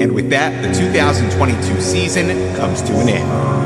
And with that, the 2022 season comes to an end.